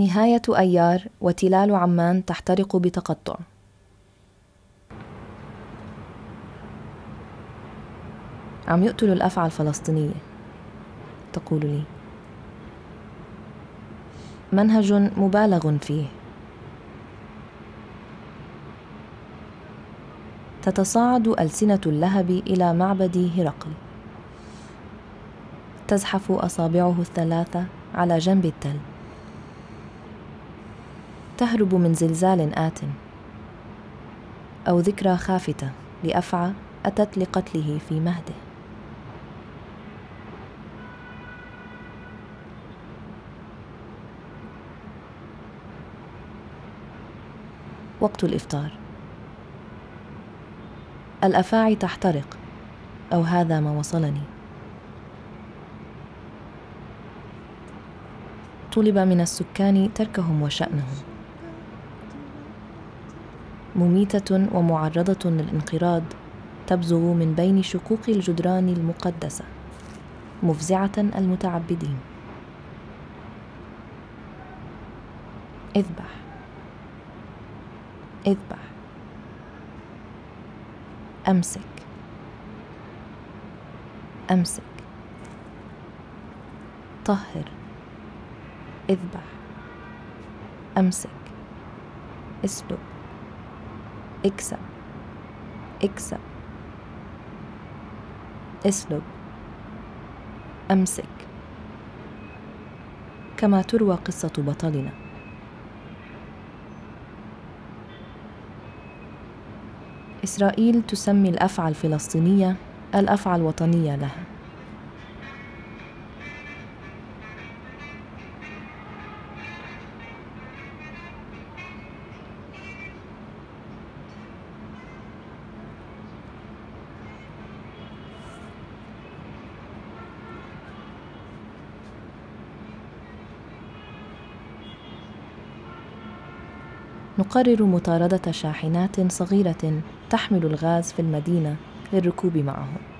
نهاية أيار وتلال عمان تحترق بتقطع. عم يقتلوا الأفعى الفلسطينية تقول لي. منهج مبالغ فيه. تتصاعد ألسنة اللهب إلى معبد هرقل. تزحف أصابعه الثلاثة على جنب التل. تهرب من زلزال آت أو ذكرى خافتة لأفعى أتت لقتله في مهده. وقت الإفطار. الأفاعي تحترق أو هذا ما وصلني. طلب من السكان تركهم وشأنهم. مميتة ومعرضة للانقراض تبزغ من بين شقوق الجدران المقدسة. مفزعة المتعبدين. اذبح. اذبح. امسك. امسك. طهر. اذبح. امسك. اسلب اكسب. اكسب. اسلب. امسك. كما تروى قصة بطلنا. إسرائيل تسمي الأفعى الفلسطينية الأفعى الوطنية لها. نقرر مطاردة شاحنات صغيرة تحمل الغاز في المدينة للركوب معهم.